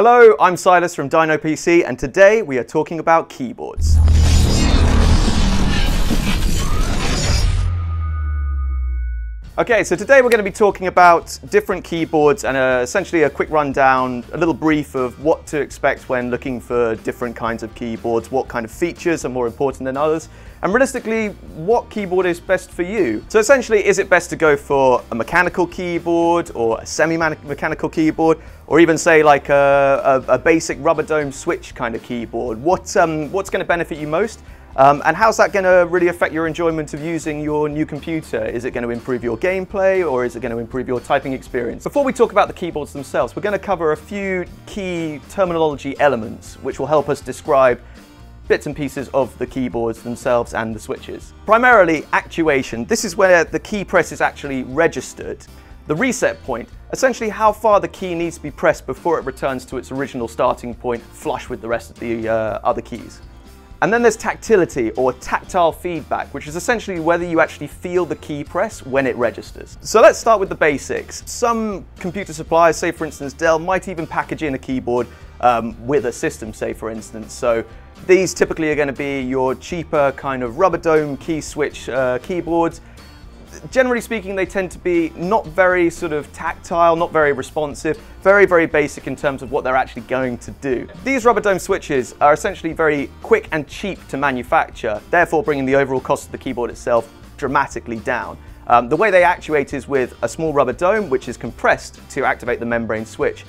Hello, I'm Silas from Dino PC, and today we are talking about keyboards. Okay, so today we're going to be talking about different keyboards and uh, essentially a quick rundown, a little brief of what to expect when looking for different kinds of keyboards, what kind of features are more important than others, and realistically, what keyboard is best for you. So essentially, is it best to go for a mechanical keyboard or a semi-mechanical keyboard, or even say like a, a, a, basic rubber dome switch kind of keyboard? What, um, what's going to benefit you most? Um, and how's that going to really affect your enjoyment of using your new computer? Is it going to improve your gameplay or is it going to improve your typing experience? Before we talk about the keyboards themselves, we're going to cover a few key terminology elements which will help us describe bits and pieces of the keyboards themselves and the switches. Primarily actuation. This is where the key press is actually registered. The reset point, essentially how far the key needs to be pressed before it returns to its original starting point flush with the rest of the uh, other keys. And then there's tactility or tactile feedback, which is essentially whether you actually feel the key press when it registers. So let's start with the basics. Some computer suppliers, say for instance Dell, might even package in a keyboard um, with a system, say for instance. So these typically are going to be your cheaper kind of rubber dome key switch uh, keyboards generally speaking, they tend to be not very sort of tactile, not very responsive, very, very basic in terms of what they're actually going to do. These rubber dome switches are essentially very quick and cheap to manufacture, therefore bringing the overall cost of the keyboard itself dramatically down. Um, the way they actuate is with a small rubber dome, which is compressed to activate the membrane switch.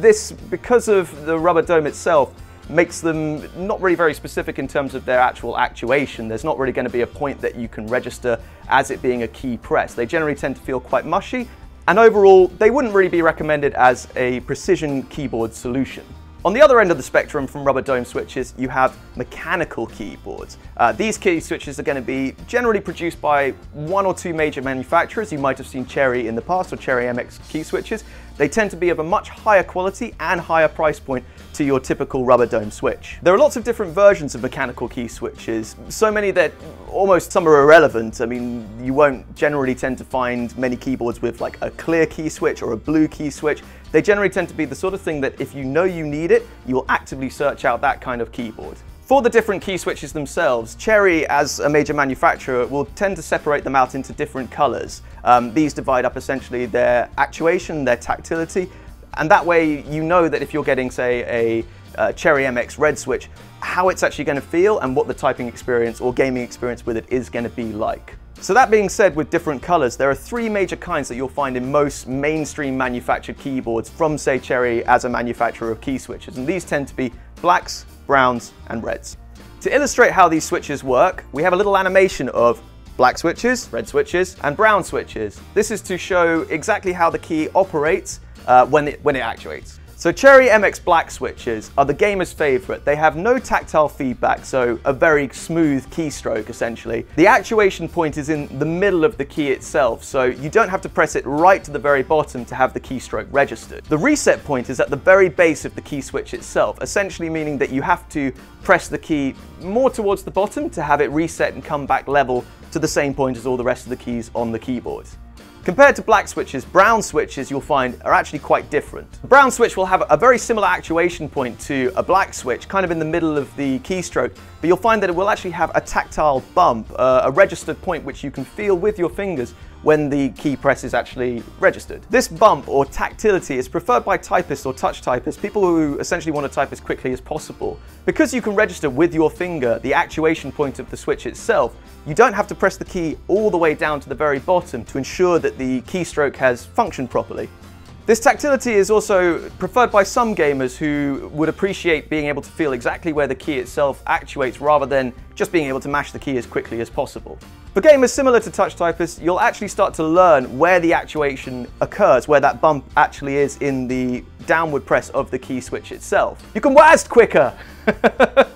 This, because of the rubber dome itself, makes them not really very specific in terms of their actual actuation. There's not really going to be a point that you can register as it being a key press. They generally tend to feel quite mushy, and overall, they wouldn't really be recommended as a precision keyboard solution. On the other end of the spectrum from rubber dome switches, you have mechanical keyboards. Uh, these key switches are going to be generally produced by one or two major manufacturers. You might have seen Cherry in the past or Cherry MX key switches. They tend to be of a much higher quality and higher price point to your typical rubber dome switch. There are lots of different versions of mechanical key switches, so many that almost some are irrelevant. I mean, you won't generally tend to find many keyboards with like a clear key switch or a blue key switch. They generally tend to be the sort of thing that if you know you need it, you will actively search out that kind of keyboard. For the different key switches themselves, Cherry, as a major manufacturer, will tend to separate them out into different colors. Um, these divide up essentially their actuation, their tactility, and that way you know that if you're getting, say, a uh, Cherry MX Red switch, how it's actually going to feel and what the typing experience or gaming experience with it is going to be like. So that being said, with different colors, there are three major kinds that you'll find in most mainstream manufactured keyboards from, say, Cherry as a manufacturer of key switches, and these tend to be blacks, browns, and reds. To illustrate how these switches work, we have a little animation of black switches, red switches, and brown switches. This is to show exactly how the key operates uh, when, it, when it actuates. So Cherry MX Black switches are the gamer's favorite. They have no tactile feedback, so a very smooth keystroke essentially. The actuation point is in the middle of the key itself, so you don't have to press it right to the very bottom to have the keystroke registered. The reset point is at the very base of the key switch itself, essentially meaning that you have to press the key more towards the bottom to have it reset and come back level to the same point as all the rest of the keys on the keyboard. Compared to black switches, brown switches you'll find are actually quite different. The brown switch will have a very similar actuation point to a black switch, kind of in the middle of the keystroke, but you'll find that it will actually have a tactile bump, uh, a registered point which you can feel with your fingers when the key press is actually registered. This bump or tactility is preferred by typists or touch typists, people who essentially want to type as quickly as possible. Because you can register with your finger the actuation point of the switch itself, you don't have to press the key all the way down to the very bottom to ensure that the keystroke has functioned properly. This tactility is also preferred by some gamers who would appreciate being able to feel exactly where the key itself actuates rather than just being able to mash the key as quickly as possible. For gamers similar to touch typists, you'll actually start to learn where the actuation occurs, where that bump actually is in the downward press of the key switch itself. You can WASD quicker!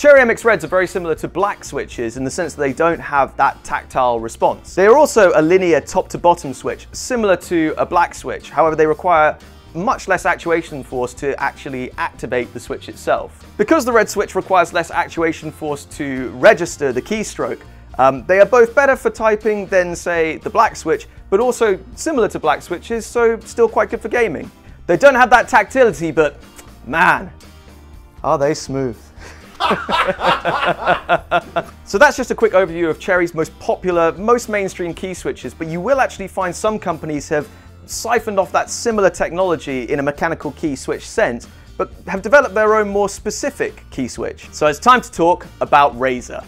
Cherry MX Reds are very similar to black switches in the sense that they don't have that tactile response. They are also a linear top to bottom switch, similar to a black switch. However, they require much less actuation force to actually activate the switch itself. Because the red switch requires less actuation force to register the keystroke, um, they are both better for typing than, say, the black switch, but also similar to black switches, so still quite good for gaming. They don't have that tactility, but Man, are they smooth. So that's just a quick overview of Cherry's most popular, most mainstream key switches, but you will actually find some companies have siphoned off that similar technology in a mechanical key switch sense, but have developed their own more specific key switch. So it's time to talk about Razer.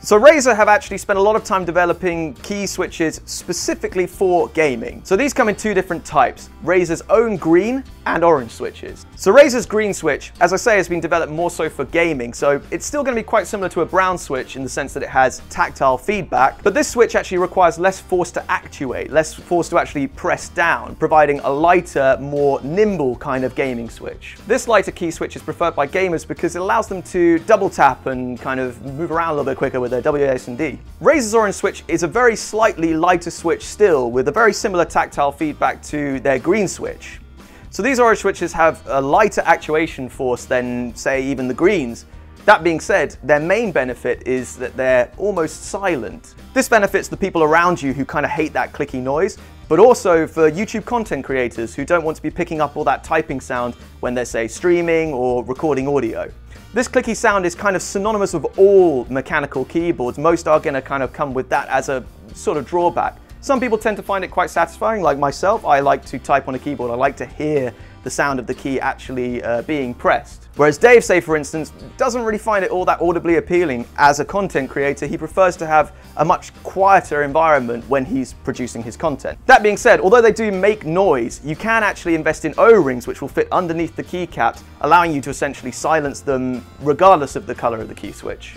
So Razer have actually spent a lot of time developing key switches specifically for gaming. So these come in two different types, Razer's own green and orange switches. So Razer's green switch, as I say, has been developed more so for gaming, so it's still going to be quite similar to a brown switch in the sense that it has tactile feedback, but this switch actually requires less force to actuate, less force to actually press down, providing a lighter, more nimble kind of gaming switch. This lighter key switch is preferred by gamers because it allows them to double tap and kind of move around a little bit quicker with their WASD. Razer's orange switch is a very slightly lighter switch still, with a very similar tactile feedback to their green switch. So these orange switches have a lighter actuation force than, say, even the greens. That being said, their main benefit is that they're almost silent. This benefits the people around you who kind of hate that clicky noise, but also for YouTube content creators who don't want to be picking up all that typing sound when they're, say, streaming or recording audio. This clicky sound is kind of synonymous with all mechanical keyboards. Most are going to kind of come with that as a sort of drawback. Some people tend to find it quite satisfying, like myself. I like to type on a keyboard. I like to hear the sound of the key actually uh, being pressed. Whereas Dave, say for instance, doesn't really find it all that audibly appealing as a content creator. He prefers to have a much quieter environment when he's producing his content. That being said, although they do make noise, you can actually invest in O-rings which will fit underneath the keycaps, allowing you to essentially silence them regardless of the color of the key switch.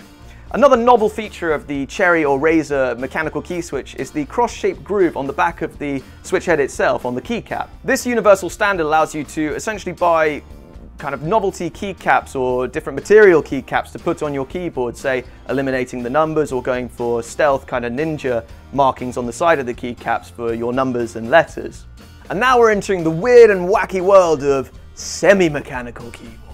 Another novel feature of the Cherry or Razer mechanical key switch is the cross-shaped groove on the back of the switch head itself on the keycap. This universal standard allows you to essentially buy kind of novelty keycaps or different material keycaps to put on your keyboard, say eliminating the numbers or going for stealth kind of ninja markings on the side of the keycaps for your numbers and letters. And now we're entering the weird and wacky world of semi-mechanical keyboards.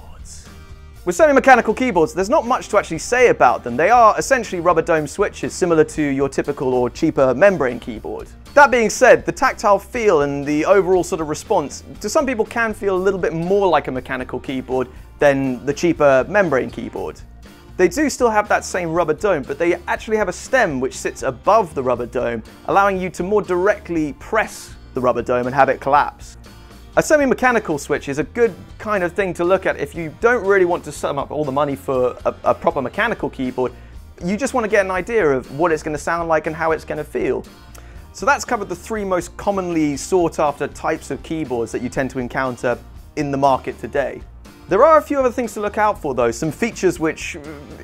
With semi-mechanical keyboards, there's not much to actually say about them. They are essentially rubber dome switches, similar to your typical or cheaper membrane keyboard. That being said, the tactile feel and the overall sort of response to some people can feel a little bit more like a mechanical keyboard than the cheaper membrane keyboard. They do still have that same rubber dome, but they actually have a stem which sits above the rubber dome, allowing you to more directly press the rubber dome and have it collapse. A semi-mechanical switch is a good kind of thing to look at if you don't really want to sum up all the money for a, a proper mechanical keyboard. You just want to get an idea of what it's going to sound like and how it's going to feel. So that's covered the three most commonly sought after types of keyboards that you tend to encounter in the market today. There are a few other things to look out for though, some features which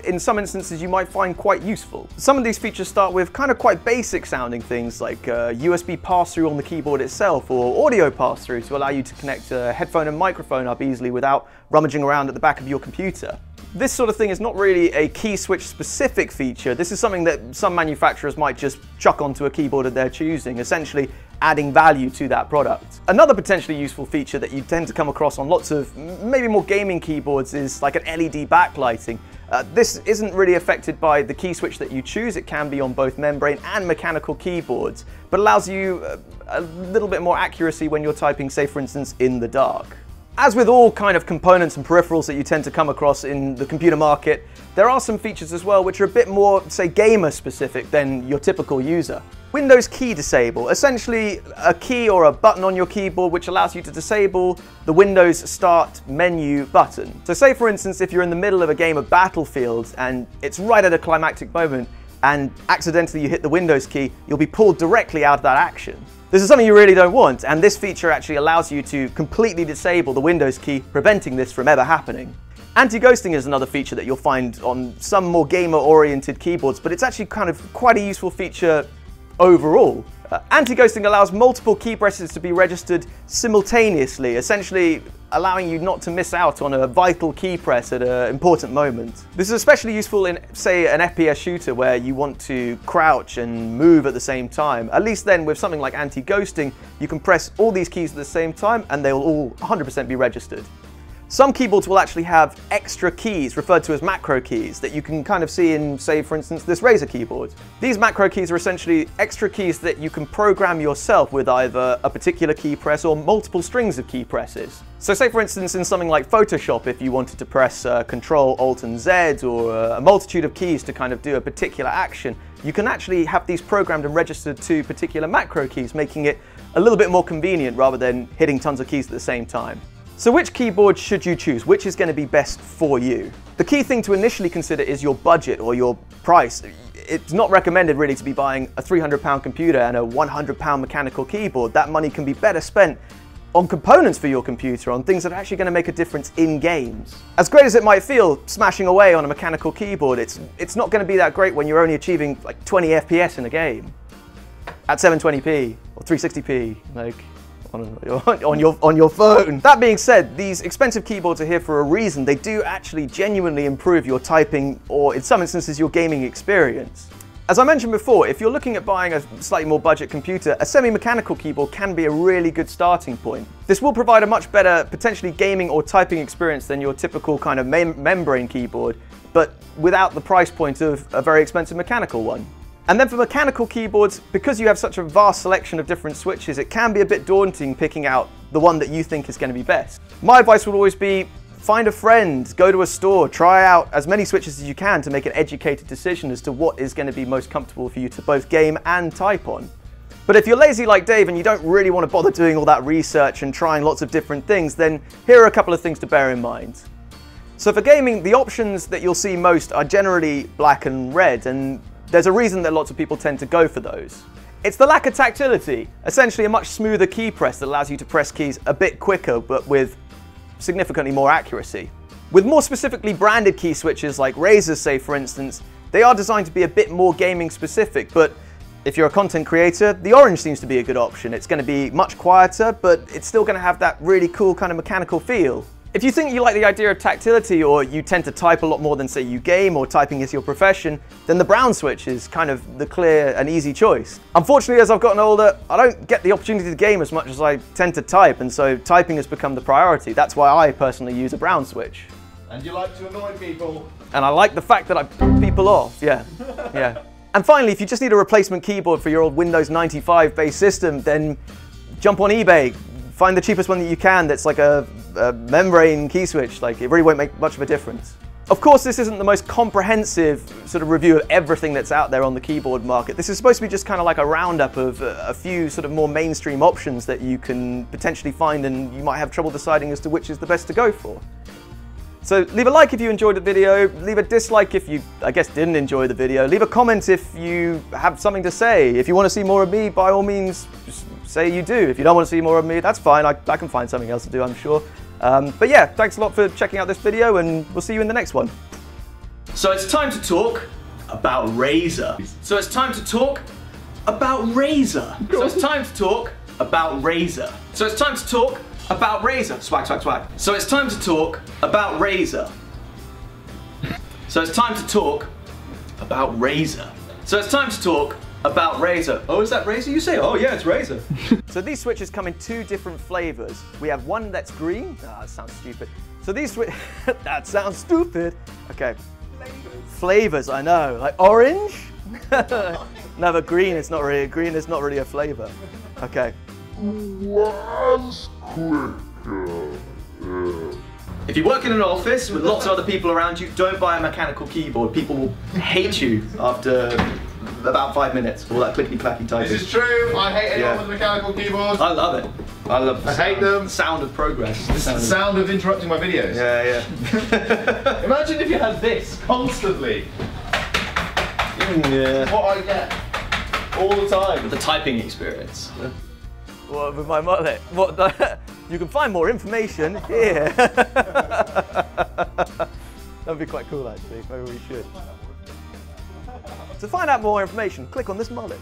in some instances you might find quite useful. Some of these features start with kind of quite basic sounding things like uh, USB pass-through on the keyboard itself or audio pass-through to allow you to connect a headphone and microphone up easily without rummaging around at the back of your computer. This sort of thing is not really a key switch specific feature. This is something that some manufacturers might just chuck onto a keyboard of their choosing. Essentially, adding value to that product. Another potentially useful feature that you tend to come across on lots of maybe more gaming keyboards is like an LED backlighting. Uh, this isn't really affected by the key switch that you choose. It can be on both membrane and mechanical keyboards, but allows you a, uh, a little bit more accuracy when you're typing, say for instance, in the dark. As with all kind of components and peripherals that you tend to come across in the computer market, there are some features as well which are a bit more, say, gamer specific than your typical user. Windows Key Disable, essentially a key or a button on your keyboard which allows you to disable the Windows Start menu button. So say for instance if you're in the middle of a game of Battlefield and it's right at a climactic moment and accidentally you hit the Windows key, you'll be pulled directly out of that action. This is something you really don't want, and this feature actually allows you to completely disable the Windows key, preventing this from ever happening. Anti-ghosting is another feature that you'll find on some more gamer-oriented keyboards, but it's actually kind of quite a useful feature overall. Uh, Anti-ghosting allows multiple key presses to be registered simultaneously, essentially allowing you not to miss out on a vital key press at an important moment. This is especially useful in, say, an FPS shooter where you want to crouch and move at the same time. At least then with something like anti-ghosting, you can press all these keys at the same time and they'll all 100% be registered. Some keyboards will actually have extra keys, referred to as macro keys, that you can kind of see in, say, for instance, this Razer keyboard. These macro keys are essentially extra keys that you can program yourself with either a particular key press or multiple strings of key presses. So say, for instance, in something like Photoshop, if you wanted to press uh, Control, Alt, and Z, or uh, a multitude of keys to kind of do a particular action, you can actually have these programmed and registered to particular macro keys, making it a little bit more convenient rather than hitting tons of keys at the same time. So which keyboard should you choose? Which is going to be best for you? The key thing to initially consider is your budget or your price. It's not recommended really to be buying a 300 pound computer and a 100 pound mechanical keyboard. That money can be better spent on components for your computer, on things that are actually going to make a difference in games. As great as it might feel smashing away on a mechanical keyboard, it's, it's not going to be that great when you're only achieving like 20 FPS in a game at 720p or 360p. Like, on your, on your, on your phone. That being said, these expensive keyboards are here for a reason. They do actually genuinely improve your typing or in some instances your gaming experience. As I mentioned before, if you're looking at buying a slightly more budget computer, a semi-mechanical keyboard can be a really good starting point. This will provide a much better, potentially gaming or typing experience than your typical kind of mem membrane keyboard, but without the price point of a very expensive mechanical one. And then for mechanical keyboards, because you have such a vast selection of different switches, it can be a bit daunting picking out the one that you think is going to be best. My advice would always be find a friend, go to a store, try out as many switches as you can to make an educated decision as to what is going to be most comfortable for you to both game and type on. But if you're lazy like Dave and you don't really want to bother doing all that research and trying lots of different things, then here are a couple of things to bear in mind. So for gaming, the options that you'll see most are generally black and red, and there's a reason that lots of people tend to go for those. It's the lack of tactility, essentially a much smoother key press that allows you to press keys a bit quicker but with significantly more accuracy. With more specifically branded key switches like Razer's say for instance, they are designed to be a bit more gaming specific, but if you're a content creator, the orange seems to be a good option. It's going to be much quieter, but it's still going to have that really cool kind of mechanical feel. If you think you like the idea of tactility or you tend to type a lot more than say you game or typing is your profession, then the brown switch is kind of the clear and easy choice. Unfortunately, as I've gotten older, I don't get the opportunity to game as much as I tend to type, and so typing has become the priority. That's why I personally use a brown switch. And you like to annoy people. And I like the fact that I put people off, yeah, yeah. And finally, if you just need a replacement keyboard for your old Windows 95 based system, then jump on eBay, find the cheapest one that you can that's like a, a, membrane key switch. Like it really won't make much of a difference. Of course, this isn't the most comprehensive sort of review of everything that's out there on the keyboard market. This is supposed to be just kind of like a roundup of a, a few sort of more mainstream options that you can potentially find and you might have trouble deciding as to which is the best to go for. So leave a like if you enjoyed the video, leave a dislike if you, I guess, didn't enjoy the video. Leave a comment if you have something to say. If you want to see more of me, by all means, say you do. If you don't want to see more of me, that's fine. I, I can find something else to do, I'm sure. Um, but yeah, thanks a lot for checking out this video and we'll see you in the next one. So it's time to talk about Razer. So it's time to talk about Razer. So it's time to talk about Razer. So it's time to talk about Razer. Swag, swag, swag. So it's time to talk about Razer. So it's time to talk about Razer. So it's time to talk about Razer. Oh, is that Razer you say? Oh yeah, it's Razer. so these switches come in two different flavors. We have one that's green. Ah, that sounds stupid. So these switches, that sounds stupid. Okay. Flavors. Flavors, I know. Like orange? no, but green is not really, green is not really a flavor. Okay. If you work in an office with lots of other people around you, don't buy a mechanical keyboard. People will hate you after about five minutes. All that clicky clacky typing. This is true. I hate anyone Yeah. with mechanical keyboards. I love it. I love. I hate them. Sound of progress. It's the sound of interrupting my videos. Yeah, yeah. Imagine if you had this constantly. yeah. What I get all the time. The typing experience. What with my mullet? What? The, you can find more information here. That'd be quite cool, actually. Maybe we should. To find out more information, click on this mullet.